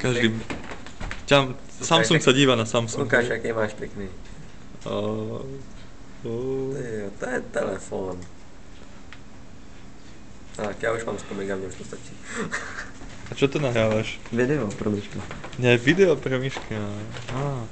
Každý... Ťam, Samsung sa díva na Samsung. Lukáš, aký máš pekný. Uh, uh. Tyjo, to je telefón. Tak, ja už mám 100 mega, mne už to stačí. A čo to nahrávaš? Video pre myška. Nie, video pre myška. Ah.